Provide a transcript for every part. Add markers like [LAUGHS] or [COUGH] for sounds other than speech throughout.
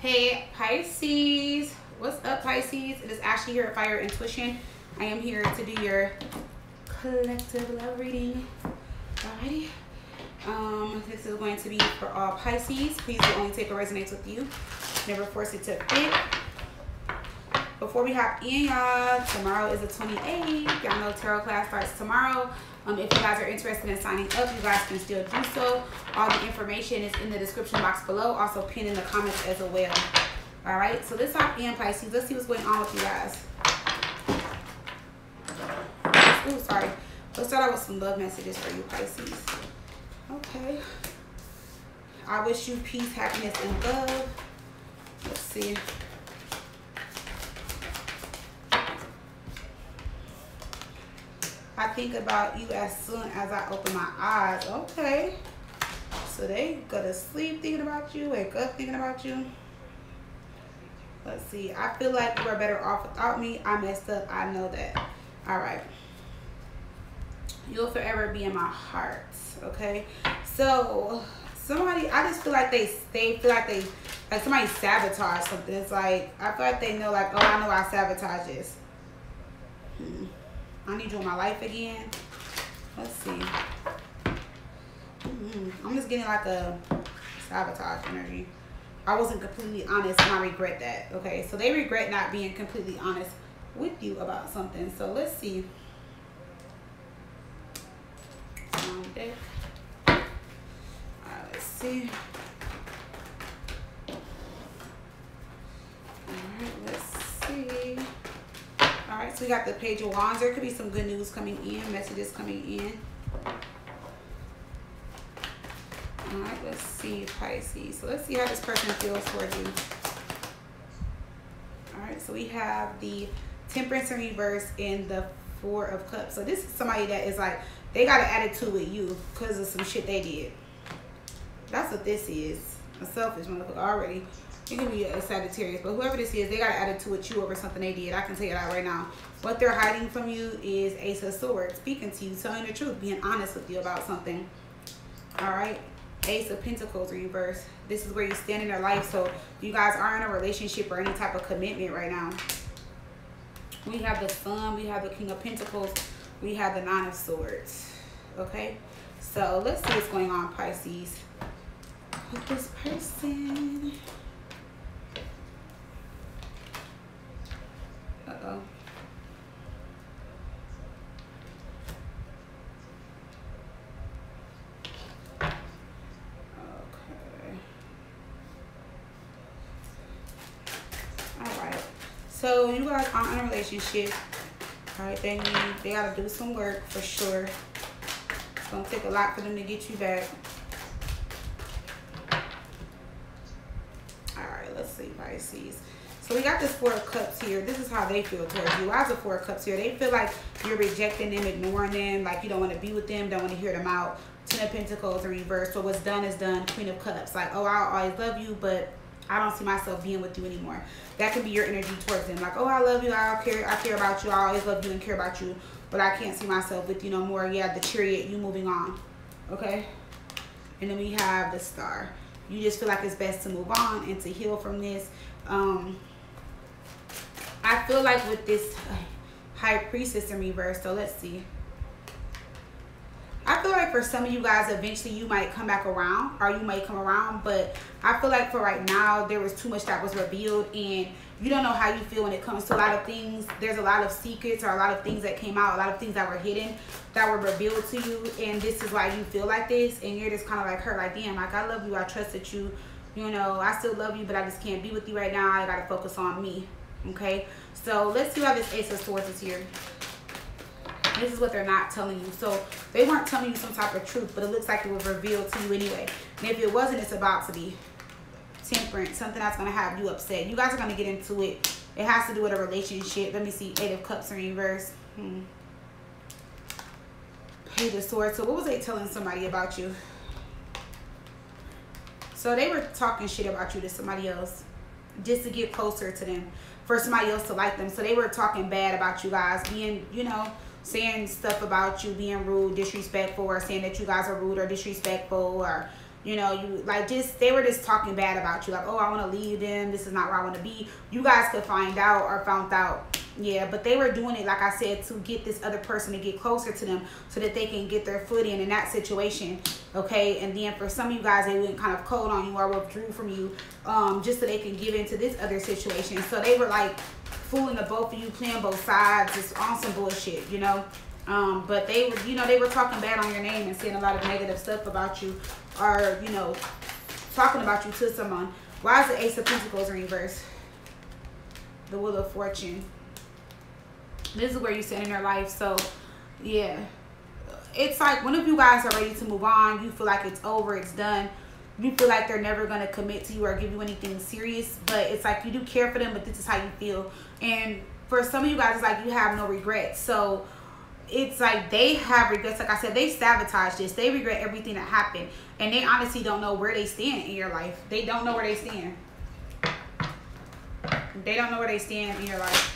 Hey Pisces, what's up Pisces? It is Ashley here at Fire Intuition. I am here to do your collective love reading. Alrighty. Um, this is going to be for all Pisces. Please only take what resonates with you. Never force it to fit. Before we hop in, y'all, tomorrow is the 28th. Y'all know tarot class starts tomorrow. Um, if you guys are interested in signing up, you guys can still do so. All the information is in the description box below, also pinned in the comments as well. All right, so let's hop in, Pisces. Let's see what's going on with you guys. Oh, sorry. Let's start out with some love messages for you, Pisces. Okay. I wish you peace, happiness, and love. Let's see. I think about you as soon as I open my eyes. Okay. So they go to sleep thinking about you, wake up thinking about you. Let's see. I feel like you are better off without me. I messed up. I know that. All right. You'll forever be in my heart. Okay. So somebody, I just feel like they, they feel like they, like somebody sabotage something. It's like, I feel like they know like, oh, I know I sabotage this. Hmm. I need you in my life again. Let's see. Mm -hmm. I'm just getting like a sabotage energy. I wasn't completely honest and I regret that. Okay, so they regret not being completely honest with you about something. So let's see. Um. Alright, let's see. We got the Page of Wands. There could be some good news coming in, messages coming in. All right, let's see, Pisces. So let's see how this person feels towards you. All right, so we have the Temperance in reverse and the Four of Cups. So this is somebody that is like, they got an attitude with you because of some shit they did. That's what this is. A selfish motherfucker already. It can be a Sagittarius, but whoever this is, they got an attitude with you over something they did. I can tell you that right now. What they're hiding from you is Ace of Swords, speaking to you, telling the truth, being honest with you about something. All right. Ace of Pentacles reverse. This is where you stand in their life. So you guys are in a relationship or any type of commitment right now. We have the Sun. We have the King of Pentacles. We have the Nine of Swords. Okay. So let's see what's going on, Pisces. With this person. So you guys are in a relationship. Alright, they need they gotta do some work for sure. It's gonna take a lot for them to get you back. Alright, let's see, Pisces. So we got this Four of Cups here. This is how they feel towards you. Why is the Four of Cups here? They feel like you're rejecting them, ignoring them, like you don't want to be with them, don't want to hear them out. Ten of Pentacles in reverse. So what's done is done. Queen of Cups. Like, oh, I'll always love you, but I don't see myself being with you anymore. That can be your energy towards them. Like, oh, I love you. I care. I care about you. I always love you and care about you. But I can't see myself with you no more. Yeah, the chariot, you moving on. Okay? And then we have the star. You just feel like it's best to move on and to heal from this. Um, I feel like with this high priestess in reverse, so let's see. I feel like for some of you guys, eventually you might come back around or you might come around. But I feel like for right now, there was too much that was revealed and you don't know how you feel when it comes to a lot of things. There's a lot of secrets or a lot of things that came out, a lot of things that were hidden that were revealed to you. And this is why you feel like this. And you're just kind of like hurt, like, damn, like I love you. I trusted you. You know, I still love you, but I just can't be with you right now. I got to focus on me. Okay. So let's see how this Ace of Swords is here. This is what they're not telling you. So they weren't telling you some type of truth, but it looks like it was revealed to you anyway. And if it wasn't, it's about to be temperance, something that's going to have you upset. You guys are going to get into it. It has to do with a relationship. Let me see. Eight of Cups in reverse. Hmm. Page of Swords. So what was they telling somebody about you? So they were talking shit about you to somebody else just to get closer to them for somebody else to like them. So they were talking bad about you guys, being, you know, saying stuff about you being rude, disrespectful, or saying that you guys are rude or disrespectful, or you know, you like just they were just talking bad about you, like, oh, I want to leave them. This is not where I want to be. You guys could find out or found out, yeah. But they were doing it, like I said, to get this other person to get closer to them, so that they can get their foot in in that situation, okay. And then for some of you guys, they went kind of cold on you or withdrew from you, um, just so they can give into this other situation. So they were like fooling the both of you, playing both sides, just on some bullshit, you know. Um, but they were, you know, they were talking bad on your name and saying a lot of negative stuff about you, or you know, talking about you to someone. Why is the Ace of Pentacles in reverse? The Wheel of Fortune. This is where you stand in your life. So, yeah, it's like one of you guys are ready to move on. You feel like it's over, it's done. You feel like they're never gonna commit to you or give you anything serious. But it's like you do care for them, but this is how you feel. And for some of you guys, it's like you have no regrets. So it's like they have regrets. Like I said, they sabotage this. They regret everything that happened. And they honestly don't know where they stand in your life. They don't know where they stand. They don't know where they stand in your life.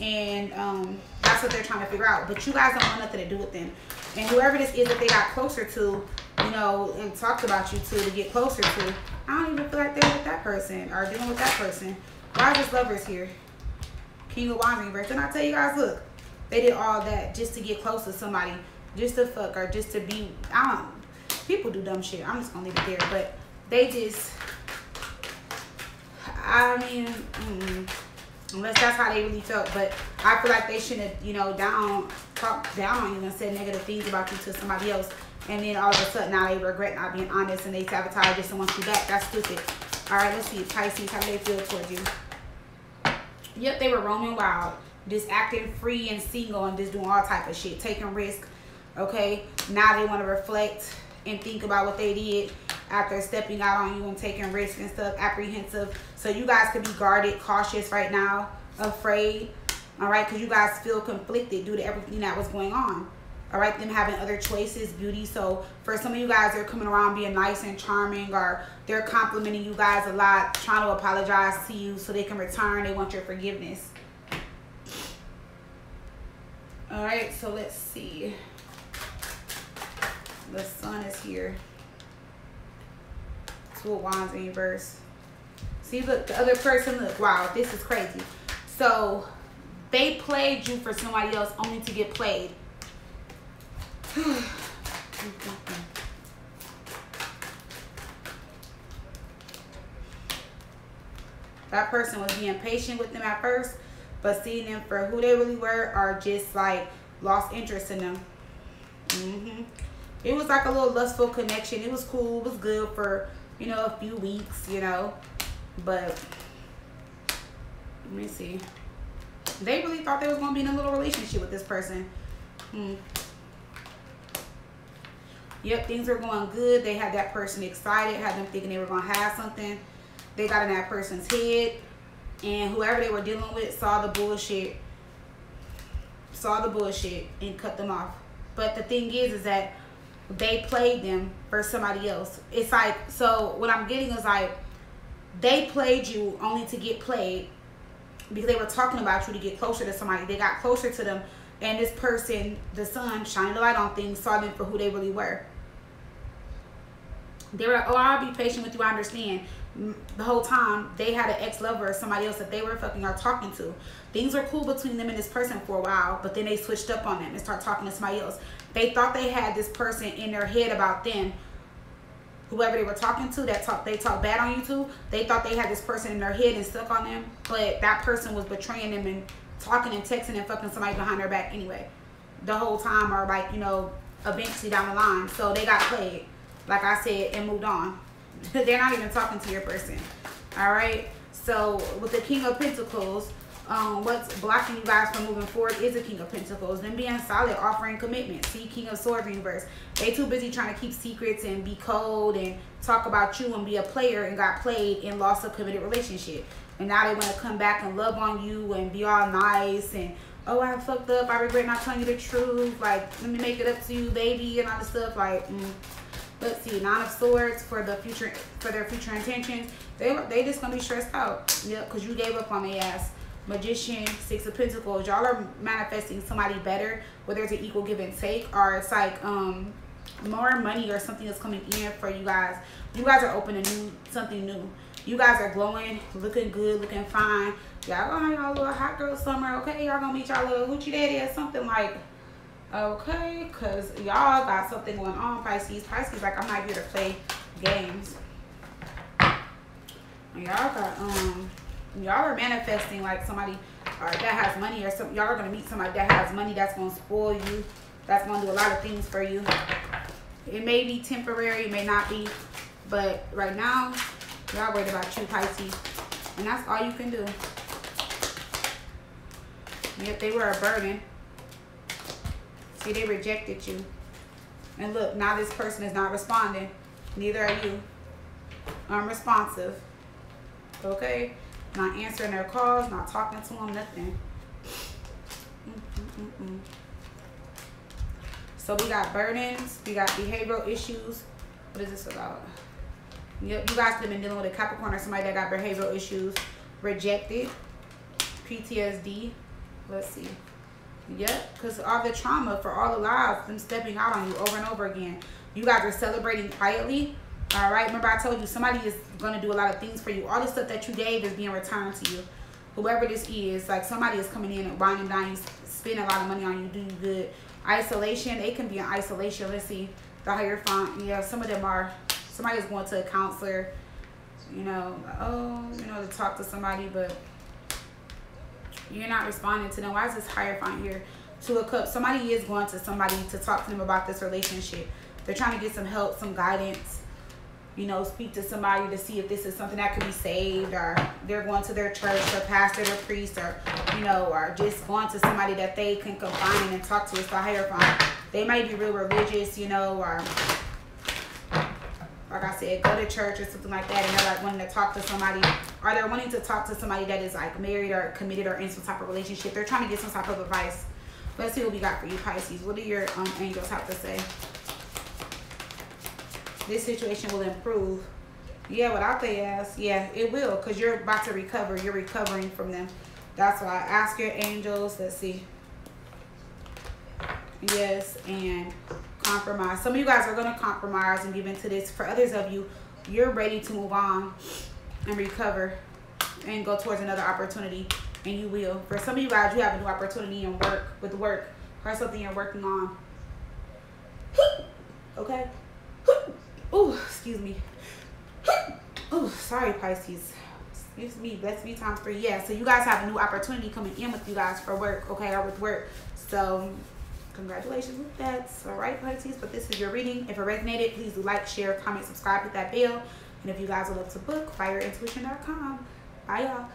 And um, that's what they're trying to figure out. But you guys don't want nothing to do with them. And whoever this is that they got closer to, you know, and talked about you to to get closer to, I don't even feel like they're with that person or dealing with that person. Why is this lovers here? King of Wands reverse. And I tell you guys, look, they did all that just to get close to somebody, just to fuck or just to be. I don't. People do dumb shit. I'm just gonna leave it there. But they just. I mean, mm, unless that's how they really felt. But I feel like they shouldn't have, you know, down talk down on you and said negative things about you to somebody else. And then all of a sudden now they regret not being honest and they sabotage this and want you back. That's stupid. All right, let's see. Pisces, how do they feel towards you? Yep, they were roaming wild just acting free and single and just doing all type of shit, taking risk. Okay, now they want to reflect and think about what they did after stepping out on you and taking risks and stuff, apprehensive. So you guys could be guarded, cautious right now, afraid. All right, because you guys feel conflicted due to everything that was going on. All right, them having other choices, beauty. So for some of you guys, they're coming around being nice and charming, or they're complimenting you guys a lot, trying to apologize to you so they can return. They want your forgiveness. All right, so let's see. The sun is here. Two of Wands in reverse. See, look, the other person, look, wow, this is crazy. So, they played you for somebody else only to get played. [SIGHS] that person was being patient with them at first but seeing them for who they really were or just like lost interest in them. Mm-hmm. It was like a little lustful connection. It was cool. It was good for, you know, a few weeks, you know. But, let me see. They really thought they was going to be in a little relationship with this person. Hmm. Yep, things were going good. They had that person excited, had them thinking they were going to have something. They got in that person's head and whoever they were dealing with saw the bullshit saw the bullshit and cut them off but the thing is is that they played them for somebody else it's like so what i'm getting is like they played you only to get played because they were talking about you to get closer to somebody they got closer to them and this person the sun shining light on things saw them for who they really were they were oh i'll be patient with you i understand the whole time they had an ex-lover or somebody else that they were fucking or talking to. Things were cool between them and this person for a while, but then they switched up on them and start talking to somebody else. They thought they had this person in their head about them. Whoever they were talking to, that talk they talked bad on you to, they thought they had this person in their head and stuck on them, but that person was betraying them and talking and texting and fucking somebody behind their back anyway. The whole time or like, you know, eventually down the line. So they got played, like I said, and moved on. [LAUGHS] they're not even talking to your person. All right. So with the King of Pentacles, um, what's blocking you guys from moving forward is the King of Pentacles. Them being solid, offering commitment. See, King of Swords reverse. They too busy trying to keep secrets and be cold and talk about you and be a player and got played and lost a committed relationship. And now they want to come back and love on you and be all nice and oh I fucked up. I regret not telling you the truth. Like let me make it up to you, baby, and all this stuff. Like. Mm Let's see, Nine of Swords for the future, for their future intentions. They they just gonna be stressed out. Yep, because you gave up on their ass. Magician, Six of Pentacles. Y'all are manifesting somebody better, whether it's an equal give and take, or it's like um more money or something is coming in for you guys. You guys are opening new something new. You guys are glowing, looking good, looking fine. Y'all gonna have y'all little hot girl summer, okay? Y'all gonna meet y'all little hoochie daddy or something like, okay? Cause y'all got something going on, Pisces. Pisces, like I'm not here to play games. Y'all got um, y'all are manifesting like somebody or that has money or some y'all are gonna meet somebody that has money that's gonna spoil you, that's gonna do a lot of things for you. It may be temporary, it may not be, but right now, y'all worried about you, Pisces. And that's all you can do. Yep, they were a burden. They rejected you. And look, now this person is not responding. Neither are you. Unresponsive. Okay? Not answering their calls, not talking to them, nothing. Mm -mm -mm so we got burdens, we got behavioral issues. What is this about? Yep, you guys could have been dealing with a Capricorn or somebody that got behavioral issues, rejected, PTSD. Let's see. Yep, because all the trauma for all the lies, them stepping out on you over and over again. You guys are celebrating quietly. All right. Remember, I told you somebody is going to do a lot of things for you. All the stuff that you gave is being returned to you. Whoever this is, like somebody is coming in and buying and dying, spending a lot of money on you, doing good. Isolation, they can be in isolation. Let's see. The Hierophant. Yeah, some of them are somebody's going to a counselor, you know, oh, you know, to talk to somebody, but you're not responding to them. Why is this Hierophant here? Two of Cups. Somebody is going to somebody to talk to them about this relationship. They're trying to get some help, some guidance. You know, speak to somebody to see if this is something that could be saved, or they're going to their church, or pastor, or priest, or you know, or just going to somebody that they can confide in and talk to. It's the Hierophant. They might be real religious, you know, or like I said, go to church or something like that, and they're like wanting to talk to somebody, or they're wanting to talk to somebody that is like married or committed or in some type of relationship. They're trying to get some type of advice. Let's see what we got for you, Pisces. What do your um, angels have to say? This situation will improve. Yeah, without the ass, yeah, it will, because you're about to recover. You're recovering from them. That's why I ask your angels. Let's see. Yes, and compromise. Some of you guys are going to compromise and give into this. For others of you, you're ready to move on and recover and go towards another opportunity. And you will. For some of you guys, you have a new opportunity in work, with work, or something you're working on. Okay? Oh, excuse me. Oh, sorry, Pisces. Excuse me. Bless me times three. Yeah, so you guys have a new opportunity coming in with you guys for work, okay, or with work. So congratulations with that. All right, Pisces, but this is your reading. If it resonated, please like, share, comment, subscribe, hit that bell. And if you guys would love to book, fireintuition.com. Bye, y'all.